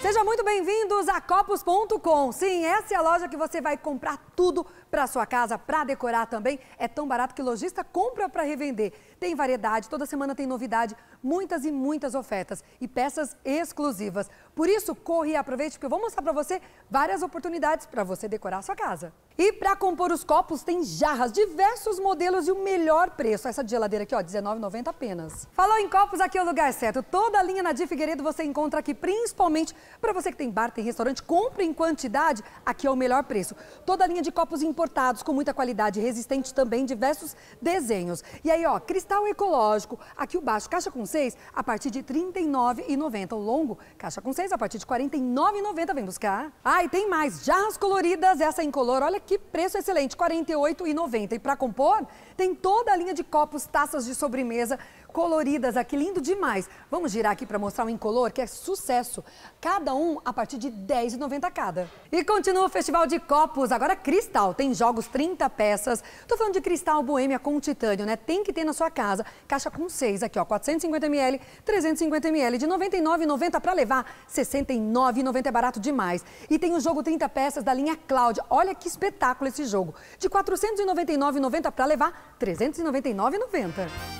Sejam muito bem-vindos a Copos.com. Sim, essa é a loja que você vai comprar tudo para sua casa, para decorar também. É tão barato que lojista compra para revender. Tem variedade, toda semana tem novidade, muitas e muitas ofertas e peças exclusivas. Por isso, corre e aproveite, porque eu vou mostrar para você várias oportunidades para você decorar a sua casa. E para compor os copos, tem jarras, diversos modelos e o melhor preço. Essa geladeira aqui, ó, R$19,90 apenas. Falou em copos, aqui é o lugar certo. Toda a linha na Di Figueiredo você encontra aqui, principalmente para você que tem bar, tem restaurante, compre em quantidade, aqui é o melhor preço. Toda a linha de copos importados com muita qualidade, resistente também, diversos desenhos. E aí, ó, cristal ecológico, aqui o baixo, caixa com seis, a partir de R$ 39,90. O longo, caixa com seis, a partir de R$ 49,90. Vem buscar. Ah, e tem mais, jarras coloridas, essa em color, olha que preço excelente, R$ 48,90. E para compor, tem toda a linha de copos, taças de sobremesa, coloridas aqui, lindo demais. Vamos girar aqui para mostrar um incolor que é sucesso. Cada um a partir de R$10,90 cada. E continua o Festival de Copos, agora cristal. Tem jogos 30 peças. Tô falando de cristal boêmia com titânio, né? Tem que ter na sua casa. Caixa com 6 aqui, ó, 450ml, 350ml, de R$ 99,90 para levar, R$ 69,90 é barato demais. E tem o jogo 30 peças da linha Cláudia. Olha que espetáculo esse jogo. De R$ 499,90 para levar, R$ 399,90.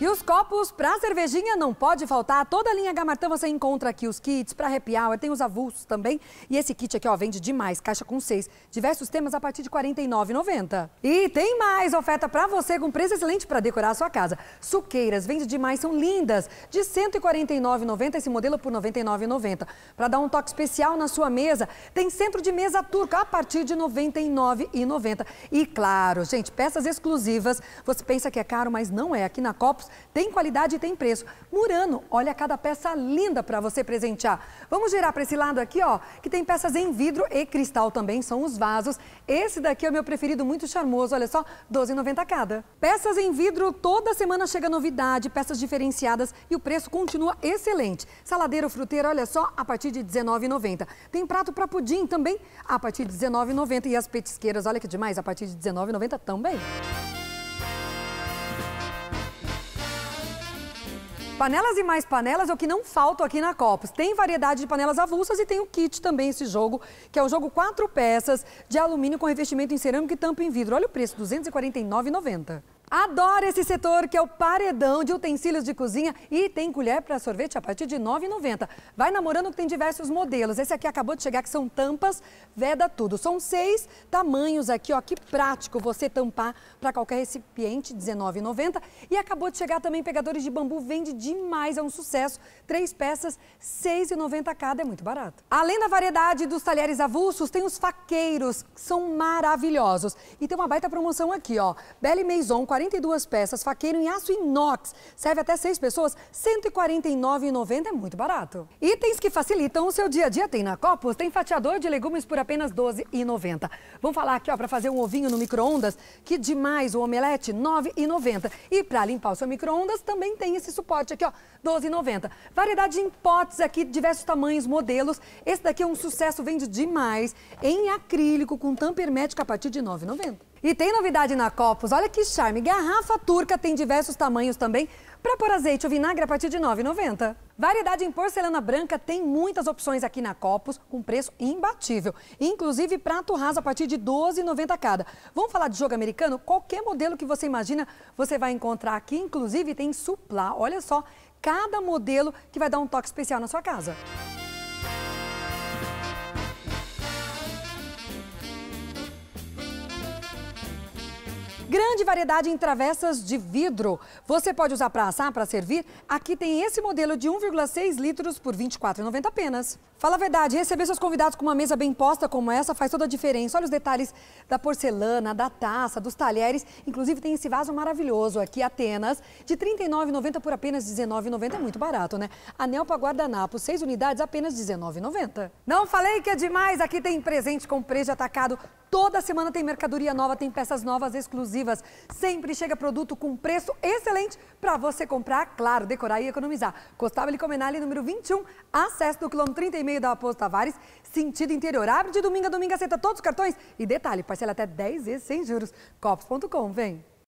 E os copos para cervejinha não pode faltar. Toda a linha Gamartã você encontra aqui os kits para happy hour, tem os avulsos também. E esse kit aqui, ó, vende demais, caixa com seis. Diversos temas a partir de R$ 49,90. E tem mais oferta para você com preço excelente para decorar a sua casa. Suqueiras, vende demais, são lindas. De R$ 149,90 esse modelo por R$ 99,90. Para dar um toque especial na sua mesa, tem centro de mesa turca a partir de R$ 99,90. E claro, gente, peças exclusivas. Você pensa que é caro, mas não é. Aqui na Copos tem qualidade e tem preço. Murano, olha cada peça linda para você presentear. Vamos girar para esse lado aqui, ó, que tem peças em vidro e cristal também, são os vasos. Esse daqui é o meu preferido, muito charmoso, olha só, R$12,90 cada. Peças em vidro, toda semana chega novidade, peças diferenciadas e o preço continua excelente. Saladeiro fruteiro, olha só, a partir de R$19,90. Tem prato para pudim também, a partir de R$19,90 e as petisqueiras, olha que demais, a partir de R$19,90 também. Panelas e mais panelas é o que não falta aqui na Copos. Tem variedade de panelas avulsas e tem o kit também, esse jogo, que é o jogo quatro peças de alumínio com revestimento em cerâmica e tampa em vidro. Olha o preço, R$ 249,90. Adoro esse setor que é o paredão de utensílios de cozinha e tem colher para sorvete a partir de R$ 9,90. Vai namorando que tem diversos modelos. Esse aqui acabou de chegar que são tampas, veda tudo. São seis tamanhos aqui, ó, que prático você tampar para qualquer recipiente, R$ 19,90. E acabou de chegar também pegadores de bambu, vende demais, é um sucesso. Três peças, R$ 6,90 cada, é muito barato. Além da variedade dos talheres avulsos, tem os faqueiros, que são maravilhosos. E tem uma baita promoção aqui, ó. Belle Maison, 40 42 peças, faqueiro em aço inox, serve até seis pessoas, R$ 149,90 é muito barato. Itens que facilitam o seu dia a dia tem na Copos, tem fatiador de legumes por apenas R$ 12,90. Vamos falar aqui ó para fazer um ovinho no micro-ondas, que demais, o omelete R$ 9,90. E para limpar o seu micro-ondas também tem esse suporte aqui, ó, R$ 12,90. Variedade em potes aqui, diversos tamanhos, modelos. Esse daqui é um sucesso, vende demais, em acrílico, com tampa hermética a partir de R$ 9,90. E tem novidade na Copos, olha que charme. Garrafa turca tem diversos tamanhos também. Para pôr azeite ou vinagre a partir de R$ 9,90. Variedade em porcelana branca tem muitas opções aqui na Copos, com preço imbatível. Inclusive prato raso a partir de R$ 12,90 cada. Vamos falar de jogo americano? Qualquer modelo que você imagina, você vai encontrar aqui. Inclusive tem suplá, olha só, cada modelo que vai dar um toque especial na sua casa. Grande variedade em travessas de vidro. Você pode usar para assar, para servir. Aqui tem esse modelo de 1,6 litros por R$ 24,90 apenas. Fala a verdade, receber seus convidados com uma mesa bem posta como essa faz toda a diferença. Olha os detalhes da porcelana, da taça, dos talheres. Inclusive tem esse vaso maravilhoso aqui, Atenas, de R$ 39,90 por apenas R$ 19,90. É muito barato, né? Anel para guardanapo, 6 unidades, apenas R$ 19,90. Não falei que é demais? Aqui tem presente com preço atacado. Toda semana tem mercadoria nova, tem peças novas exclusivas. Sempre chega produto com preço excelente para você comprar, claro, decorar e economizar. Costável Comenale número 21, acesso do quilômetro 30 e meio da Aposto Tavares, sentido interior. Abre de domingo a domingo, aceita todos os cartões. E detalhe, parcela até 10 vezes sem juros. Copos.com, vem!